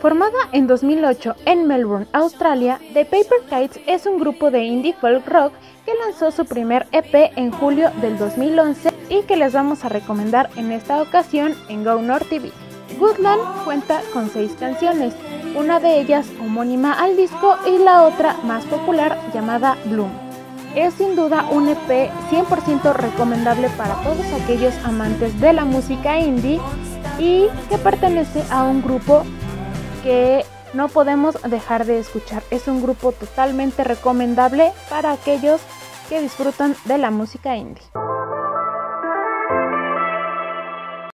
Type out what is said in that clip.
Formada en 2008 en Melbourne, Australia, The Paper Kites es un grupo de indie folk rock que lanzó su primer EP en julio del 2011 y que les vamos a recomendar en esta ocasión en Go North TV. Woodland cuenta con seis canciones, una de ellas homónima al disco y la otra más popular llamada Bloom. Es sin duda un EP 100% recomendable para todos aquellos amantes de la música indie y que pertenece a un grupo que no podemos dejar de escuchar. Es un grupo totalmente recomendable para aquellos que disfrutan de la música indie.